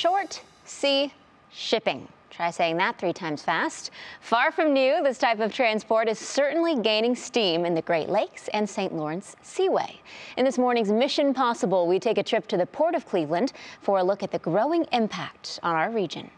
short sea shipping. Try saying that three times fast. Far from new, this type of transport is certainly gaining steam in the Great Lakes and St. Lawrence Seaway. In this morning's Mission Possible, we take a trip to the Port of Cleveland for a look at the growing impact on our region.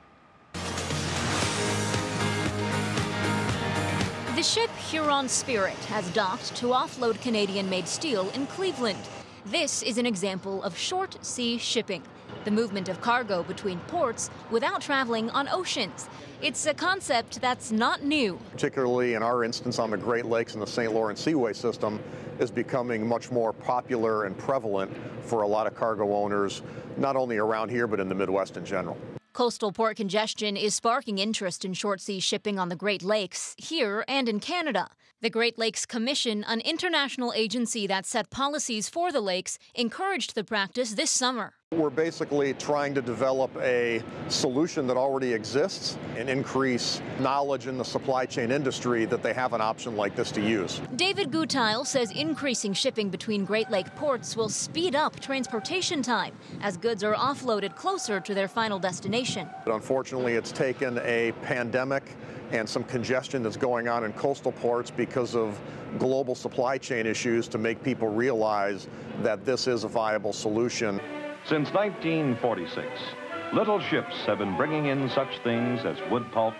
The ship Huron Spirit has docked to offload Canadian made steel in Cleveland. This is an example of short sea shipping, the movement of cargo between ports without traveling on oceans. It's a concept that's not new. Particularly in our instance on the Great Lakes and the St. Lawrence Seaway system is becoming much more popular and prevalent for a lot of cargo owners, not only around here, but in the Midwest in general. Coastal port congestion is sparking interest in short sea shipping on the Great Lakes, here and in Canada. The Great Lakes Commission, an international agency that set policies for the lakes, encouraged the practice this summer. We're basically trying to develop a solution that already exists and increase knowledge in the supply chain industry that they have an option like this to use. David Gutheil says increasing shipping between Great Lake ports will speed up transportation time as goods are offloaded closer to their final destination. But unfortunately, it's taken a pandemic and some congestion that's going on in coastal ports because of global supply chain issues to make people realize that this is a viable solution. Since 1946, little ships have been bringing in such things as wood pulp,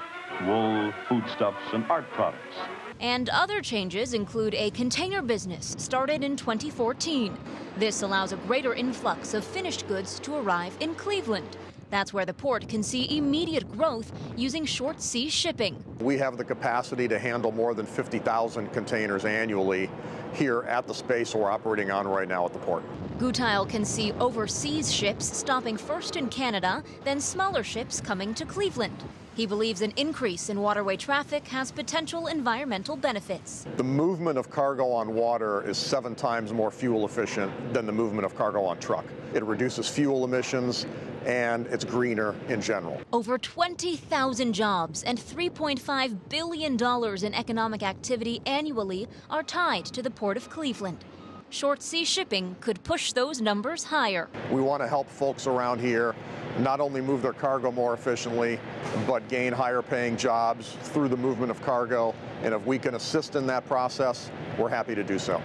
wool, foodstuffs, and art products. And other changes include a container business started in 2014. This allows a greater influx of finished goods to arrive in Cleveland. That's where the port can see immediate growth using short sea shipping. We have the capacity to handle more than 50,000 containers annually here at the space we're operating on right now at the port. Gutheil can see overseas ships stopping first in Canada, then smaller ships coming to Cleveland. He believes an increase in waterway traffic has potential environmental benefits. The movement of cargo on water is seven times more fuel efficient than the movement of cargo on truck. It reduces fuel emissions and it's greener in general. Over 20,000 jobs and $3.5 billion in economic activity annually are tied to the Port of Cleveland. Short sea shipping could push those numbers higher. We want to help folks around here not only move their cargo more efficiently, but gain higher paying jobs through the movement of cargo. And if we can assist in that process, we're happy to do so.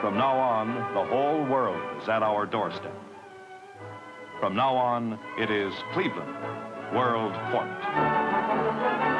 From now on, the whole world is at our doorstep. From now on, it is Cleveland, World Port.